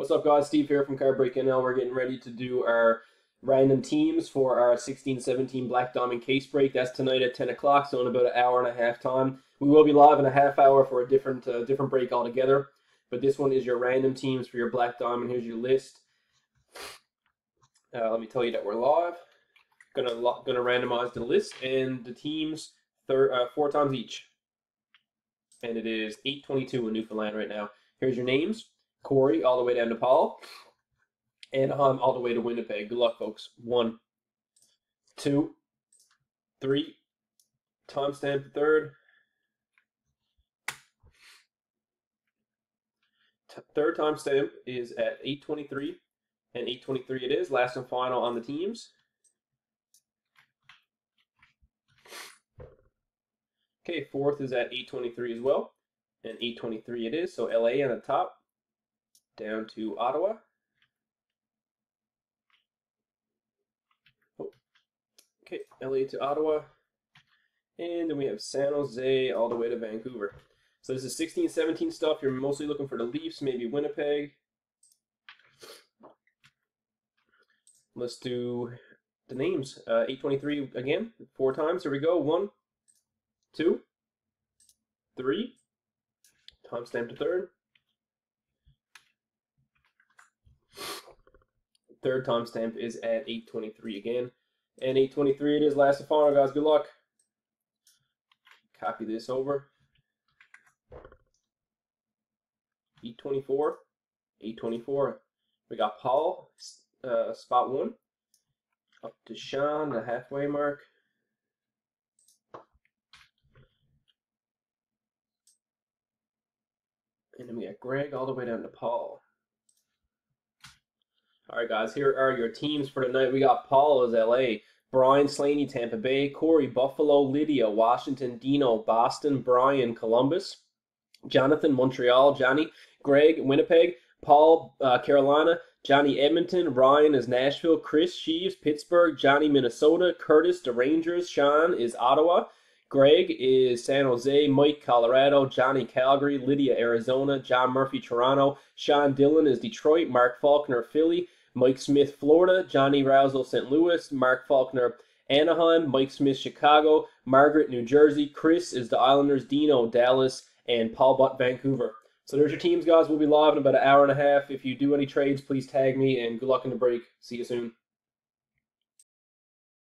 What's up, guys? Steve here from Card Break NL. We're getting ready to do our random teams for our 16-17 Black Diamond case break. That's tonight at 10 o'clock, so in about an hour and a half time. We will be live in a half hour for a different uh, different break altogether. But this one is your random teams for your Black Diamond. Here's your list. Uh, let me tell you that we're live. Gonna gonna randomize the list and the teams uh, four times each. And it is 8:22 in Newfoundland right now. Here's your names: Corey all the way down to Paul. Anaheim um, all the way to Winnipeg. Good luck, folks. One, two, three. Timestamp third. T- third timestamp is at 823, and 823 it is. Last and final on the teams. Okay, fourth is at 823 as well, and 823 it is. So LA on the top, down to Ottawa. Okay, LA to Ottawa. And then we have San Jose all the way to Vancouver. So this is 16, 17 stuff. You're mostly looking for the Leafs, maybe Winnipeg. Let's do the names. Uh, 823 again, four times. Here we go. One, two, three. Timestamp to third. Third timestamp is at 823 again. And 823 it is. Last and final, guys. Good luck. Copy this over. 824. 824. We got Paul, uh, spot one. Up to Sean, the halfway mark. And then we got Greg all the way down to Paul. All right, guys, here are your teams for tonight. We got Paul as LA, Brian Slaney, Tampa Bay, Corey, Buffalo, Lydia, Washington, Dino, Boston, Brian, Columbus, Jonathan, Montreal, Johnny, Greg, Winnipeg, Paul, uh, Carolina, Johnny, Edmonton, Ryan is Nashville, Chris, Sheaves, Pittsburgh, Johnny, Minnesota, Curtis, the Rangers, Sean is Ottawa, Greg is San Jose, Mike, Colorado, Johnny, Calgary, Lydia, Arizona, John Murphy, Toronto, Sean Dillon is Detroit, Mark Faulkner, Philly, Mike Smith, Florida, Johnny Rousel, St. Louis, Mark Faulkner, Anaheim, Mike Smith, Chicago, Margaret, New Jersey, Chris is the Islanders, Dino, Dallas, and Paul Butt, Vancouver. So there's your teams, guys. We'll be live in about an hour and a half. If you do any trades, please tag me, and good luck in the break. See you soon.